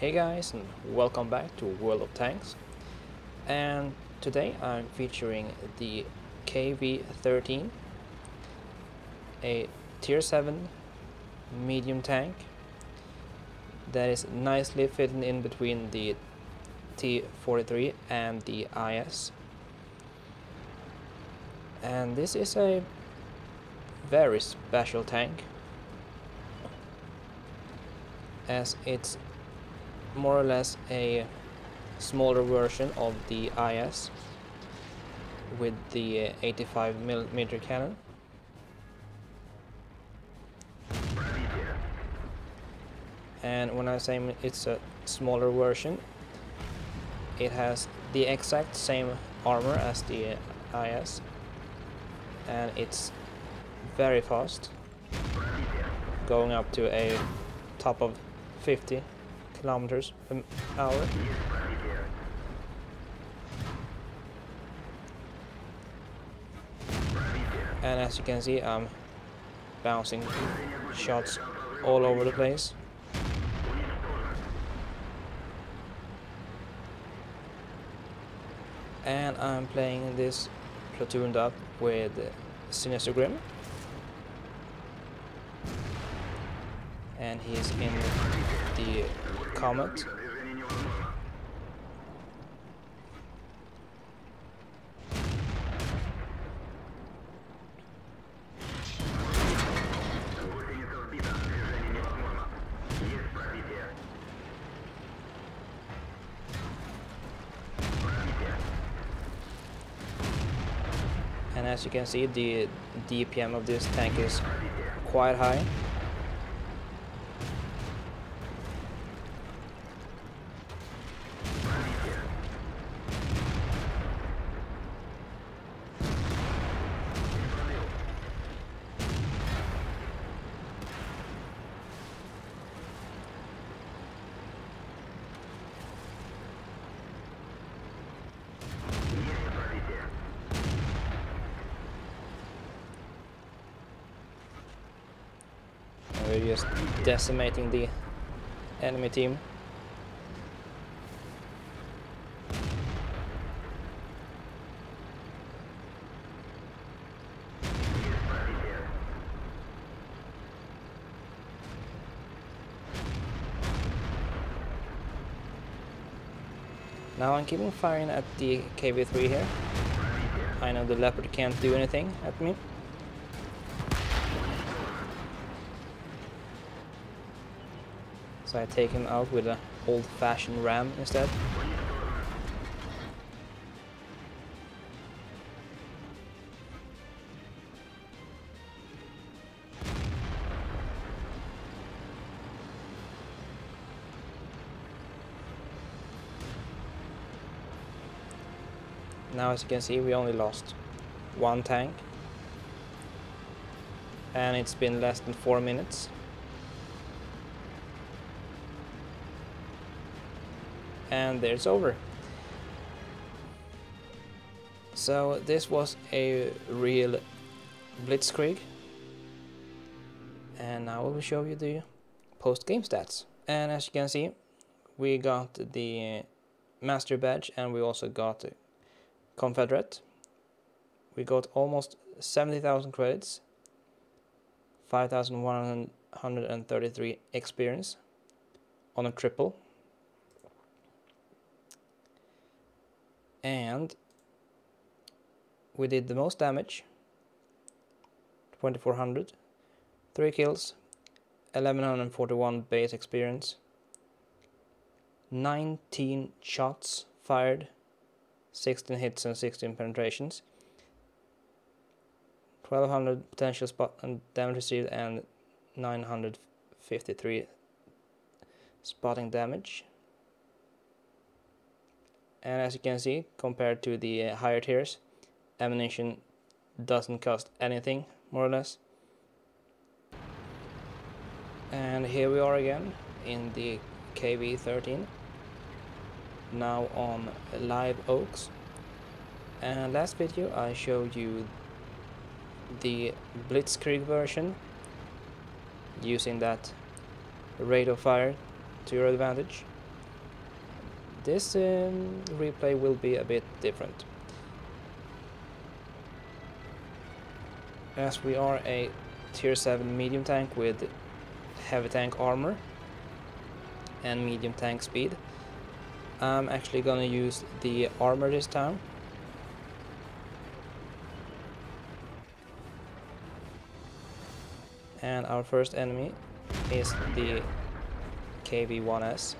Hey guys and welcome back to World of Tanks. And today I'm featuring the KV-13 a tier 7 medium tank that is nicely fitting in between the T-43 and the IS and this is a very special tank as it's more or less a smaller version of the IS with the uh, 85 millimeter cannon. And when I say it's a smaller version, it has the exact same armor as the uh, IS and it's very fast going up to a top of 50 kilometers per hour. And as you can see, I'm bouncing shots all over the place. And I'm playing this platooned up with Sinister Grim. And he's in the Comet. And as you can see, the DPM of this tank is quite high. We're just decimating the enemy team. Now I'm keeping firing at the KV-3 here. I know the Leopard can't do anything at me. So I take him out with an old-fashioned ram instead. Now as you can see we only lost one tank and it's been less than four minutes and there it's over. So this was a real blitzkrieg and now I will show you the post-game stats. And as you can see we got the master badge and we also got the confederate. We got almost 70,000 credits, 5,133 experience on a triple and we did the most damage 2400 3 kills 1141 base experience 19 shots fired 16 hits and 16 penetrations 1200 potential spot and damage received and 953 spotting damage and as you can see compared to the uh, higher tiers ammunition doesn't cost anything more or less. And here we are again in the KV-13 now on live oaks. And last video I showed you the blitzkrieg version using that rate of fire to your advantage this um, replay will be a bit different. As we are a tier 7 medium tank with heavy tank armor and medium tank speed, I'm actually gonna use the armor this time. And our first enemy is the KV-1S.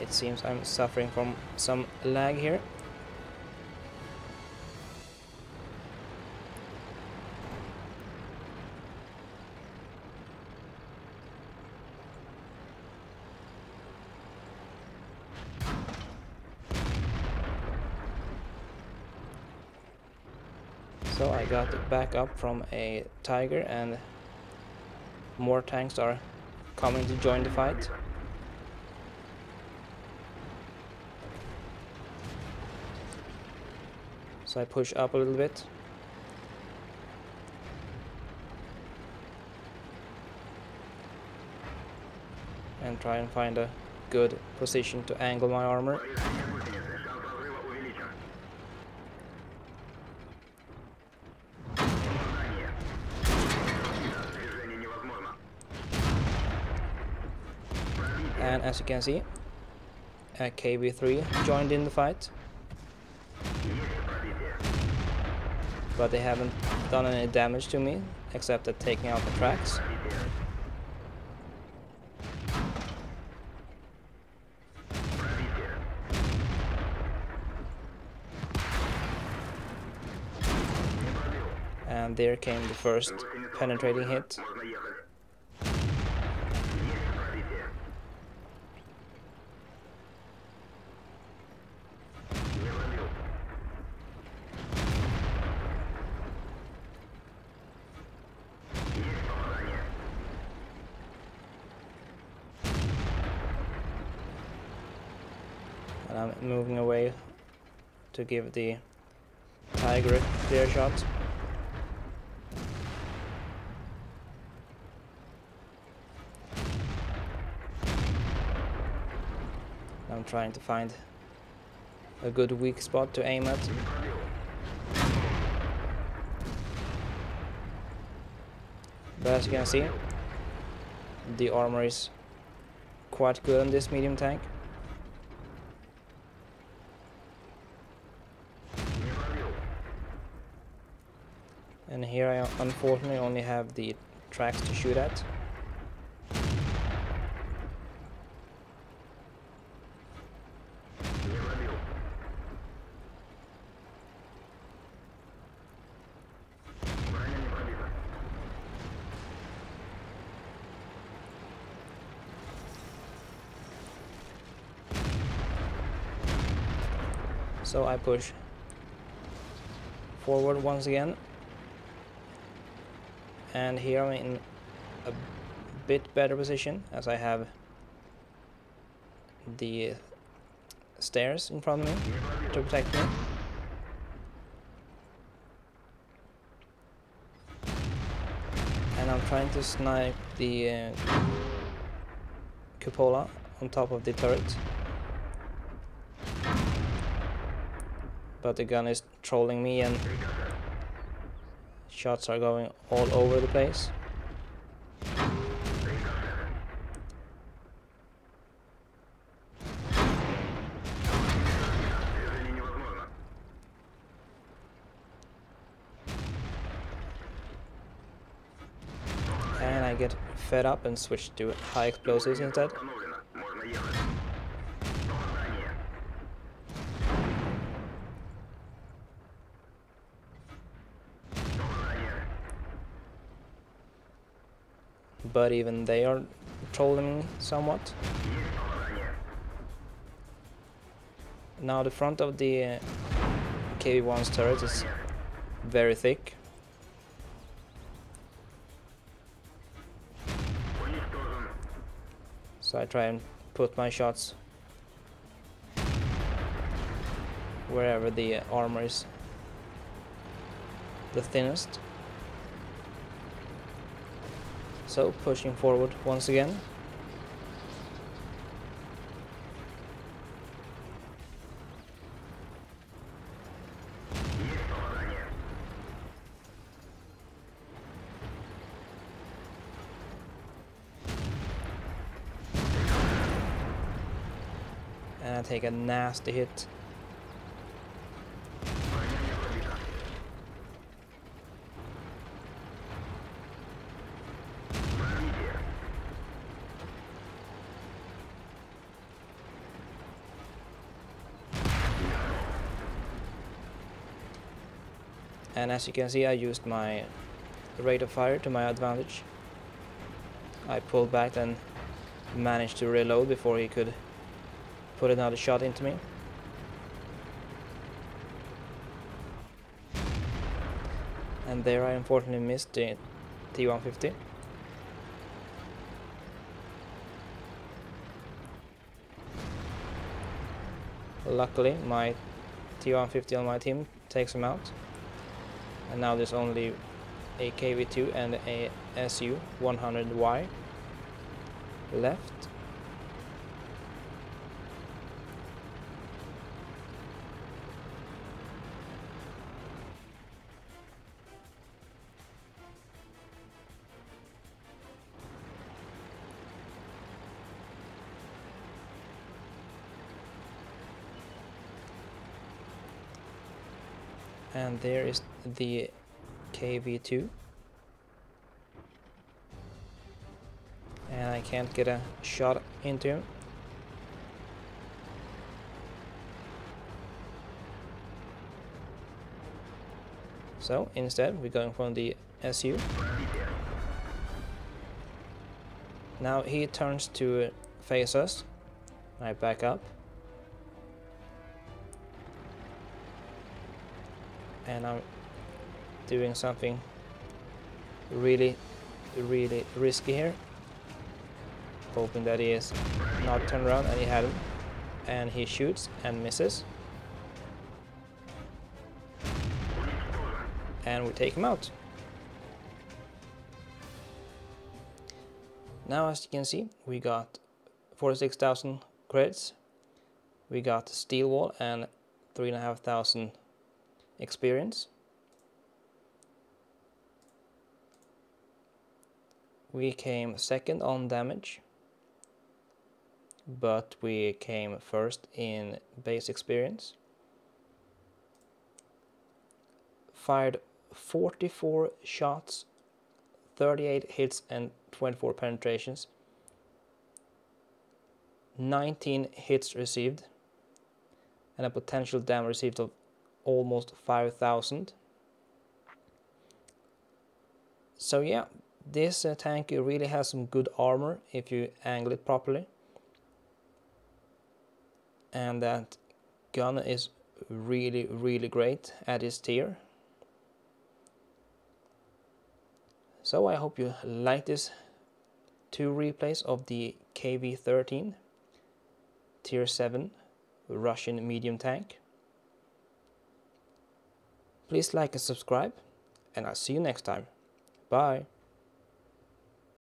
It seems I'm suffering from some lag here. So I got back up from a tiger and more tanks are coming to join the fight. I push up a little bit. And try and find a good position to angle my armor. And as you can see, a KV-3 joined in the fight. But they haven't done any damage to me, except at taking out the tracks. And there came the first penetrating hit. and Moving away to give the tiger a clear shot. I'm trying to find a good weak spot to aim at. But as you can see, the armor is quite good on this medium tank. And here I unfortunately only have the tracks to shoot at. So I push forward once again and here I'm in a bit better position as I have the stairs in front of me to protect me. And I'm trying to snipe the uh, cupola on top of the turret. But the gun is trolling me and shots are going all over the place. And I get fed up and switch to high explosives instead. but even they are trolling somewhat. Now the front of the uh, KV-1S turret is very thick. So I try and put my shots wherever the uh, armor is the thinnest. So pushing forward once again. And I take a nasty hit. And as you can see I used my rate of fire to my advantage. I pulled back and managed to reload before he could put another shot into me. And there I unfortunately missed the T-150 luckily my T-150 on my team takes him out and now there's only a KV2 and a SU 100Y left and there is the KV2 and I can't get a shot into him. So instead we're going from the SU now he turns to face us. I back up and I'm doing something really really risky here. Hoping that he is not turned around and he had him and he shoots and misses. And we take him out. Now as you can see we got 46,000 credits. We got steel wall and 3,500 experience. We came second on damage, but we came first in base experience. Fired 44 shots, 38 hits and 24 penetrations. 19 hits received and a potential damage received of almost 5000 so yeah this uh, tank really has some good armor if you angle it properly. And that gun is really really great at its tier. So I hope you like this two replays of the KV-13 tier 7 Russian medium tank Please like and subscribe, and I'll see you next time. Bye.